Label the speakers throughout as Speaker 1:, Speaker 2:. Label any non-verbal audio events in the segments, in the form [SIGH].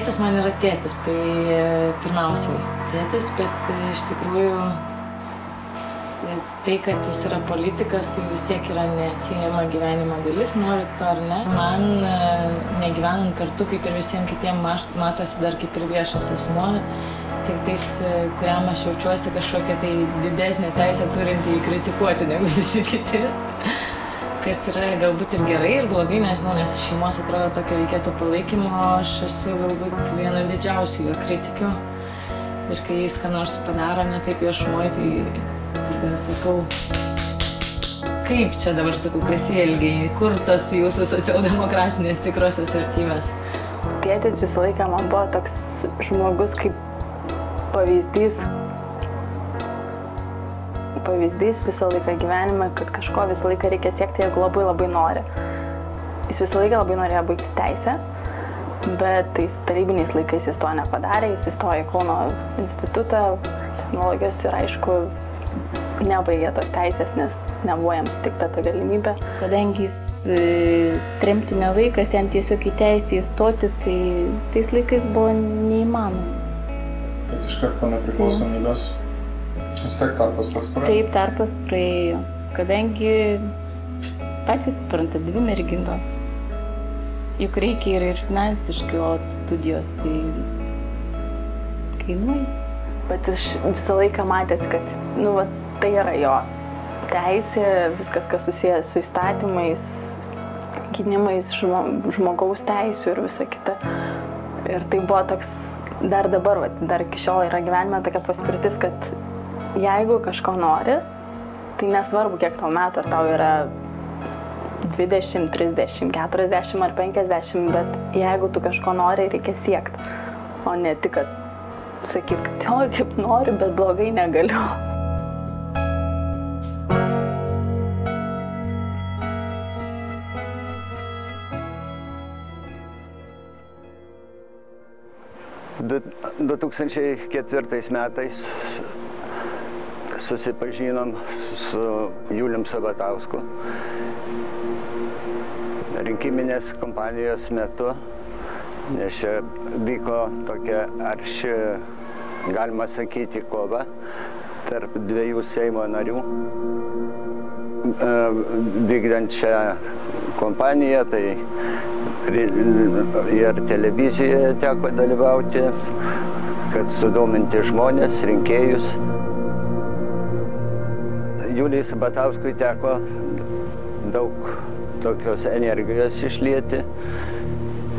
Speaker 1: tėtis man yra tėtis, tai e, pirmiausiai tėtis, bet e, iš tikrųjų e, tai, kad jis yra politikas, tai vis tiek yra neatsijama gyvenimo dalis, nori to ar ne. Man negyvenant kartu, kaip ir visiems kitiems, matosi dar kaip ir viešas asmuo, tik tais, kuriam aš jaučiuosi kažkokią tai didesnę teisę turinti jį kritikuoti negu visi kiti kas yra galbūt ir gerai, ir blogai, nežinau, nes šeimos atrodo tokio reikėtų palaikymo, aš esu galbūt viena didžiausių jo kritikių. Ir kai jis ką nors padaro ne taip viešumoje, tai tada sakau, kaip čia dabar sakau, pasielgiai, kur tos jūsų socialdemokratinės tikrosios vertybės.
Speaker 2: Tėtis visą laiką man buvo toks žmogus kaip pavyzdys, pavyzdys visą laiką gyvenime, kad kažko visą laiką reikia siekti, jeigu labai labai nori. Jis visą laiką labai norėjo baigti teisę, bet tais tarybiniais laikais jis to nepadarė, jis įstojo į Kauno institutą technologijos ir aišku, nebaigė tos teisės, nes nebuvo jam sutikta ta galimybė.
Speaker 3: Kadangi jis e, tremtinio vaikas, jam tiesiog į teisę įstoti, tai tais laikais buvo neįmanoma.
Speaker 4: Bet iškart po nepriklausomybės. Tai. Vis tiek tarpas toks praėjo.
Speaker 3: Taip, tarpas praėjo. Kadangi patys supranta, dvi merginos. Juk reikia ir, ir finansiškai, o studijos tai kainuoja.
Speaker 2: Bet aš visą laiką matęs, kad, nu, va, tai yra jo teisė, viskas, kas susijęs su įstatymais, gynimais žmogaus teisų ir visa kita. Ir tai buvo toks, dar dabar, va, dar iki šiol yra gyvenime tokia paspirtis, kad jeigu kažko nori, tai nesvarbu, kiek tau metų, ar tau yra 20, 30, 40 ar 50, bet jeigu tu kažko nori, reikia siekti, o ne tik, kad sakyt, kad jo, kaip noriu, bet blogai negaliu.
Speaker 5: Du 2004 metais susipažinom su Julium Sabatausku rinkiminės kompanijos metu, nes čia vyko tokia arši, galima sakyti, kova tarp dviejų Seimo narių. E, vykdant šią kompaniją, tai ir televizijoje teko dalyvauti, kad sudominti žmonės, rinkėjus. Julijai Sabatauskui teko daug tokios energijos išlieti.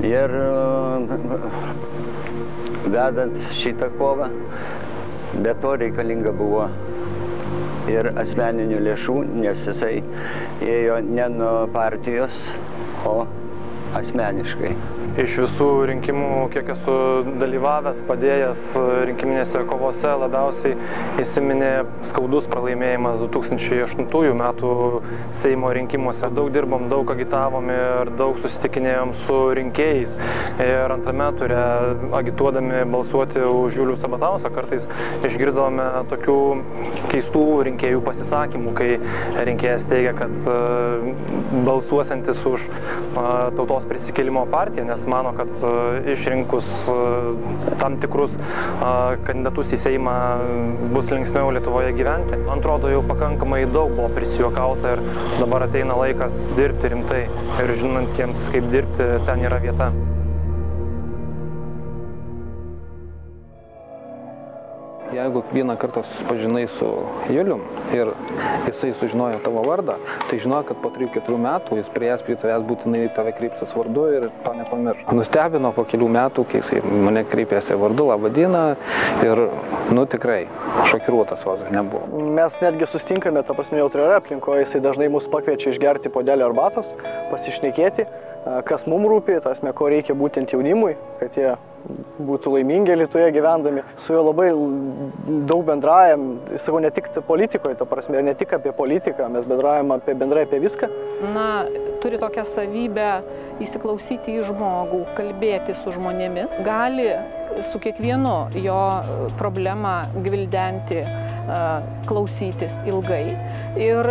Speaker 5: Ir vedant šitą kovą, be to reikalinga buvo ir asmeninių lėšų, nes jisai ėjo ne nuo partijos, o asmeniškai
Speaker 6: iš visų rinkimų, kiek esu dalyvavęs, padėjęs rinkiminėse kovose, labiausiai įsiminė skaudus pralaimėjimas 2008 metų Seimo rinkimuose. Daug dirbom, daug agitavom ir daug susitikinėjom su rinkėjais. Ir antrame turė agituodami balsuoti už Julių Sabatausą kartais išgirdavome tokių keistų rinkėjų pasisakymų, kai rinkėjas teigia, kad balsuosiantis už tautos prisikėlimo partiją, nes mano, kad e, išrinkus e, tam tikrus e, kandidatus į Seimą bus linksmiau Lietuvoje gyventi. Man atrodo, jau pakankamai daug buvo prisijuokauta ir dabar ateina laikas dirbti rimtai ir žinantiems, kaip dirbti, ten yra vieta.
Speaker 7: Jeigu vieną kartą susipažinai su Julium ir jisai sužinojo tavo vardą, tai žino, kad po 3-4 metų jis prieės prie tavęs būtinai tave kreipsis vardu ir to nepamirš. Nustebino po kelių metų, kai jisai mane kreipėsi vardu, labą dieną ir, nu tikrai, šokiruotas vazas nebuvo.
Speaker 8: Mes netgi sustinkame, ta prasme, jautrioje aplinkoje, jisai dažnai mus pakviečia išgerti podelį arbatos, pasišnekėti, kas mums rūpi, tasme, ko reikia būtent jaunimui, kad jie būtų laimingi Lietuvoje gyvendami. Su juo labai daug bendrajam, sakau, ne tik politikoje, ta prasme, ne tik apie politiką, mes bendrajam apie bendrai apie viską.
Speaker 9: Na, turi tokią savybę įsiklausyti į žmogų, kalbėti su žmonėmis, gali su kiekvienu jo problemą gvildenti klausytis ilgai. Ir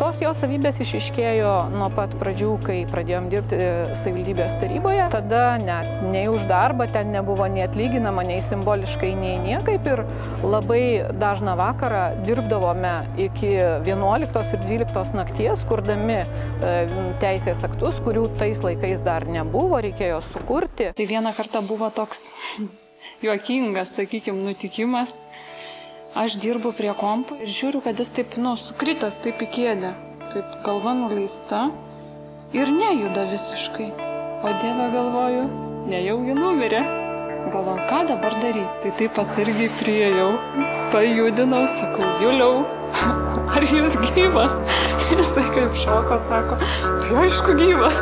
Speaker 9: tos jo savybės išiškėjo nuo pat pradžių, kai pradėjom dirbti savivaldybės taryboje. Tada net nei už darbą ten nebuvo nei atlyginama, nei simboliškai, nei niekaip. Ir labai dažną vakarą dirbdavome iki 11 ir 12 nakties, kurdami teisės aktus, kurių tais laikais dar nebuvo, reikėjo sukurti.
Speaker 10: Tai vieną kartą buvo toks juokingas, sakykime, nutikimas aš dirbu prie kompo ir žiūriu, kad jis taip, nu, sukritęs taip į kėdę, taip galva nuleista ir nejuda visiškai. O Dieve galvoju, nejaugi numirė. Galvoju, ką dabar daryti? Tai taip atsargiai priejau, pajudinau, sakau, Juliau, [LAUGHS] ar jis gyvas? [LAUGHS] Jisai kaip šoko, sako, tai aišku gyvas.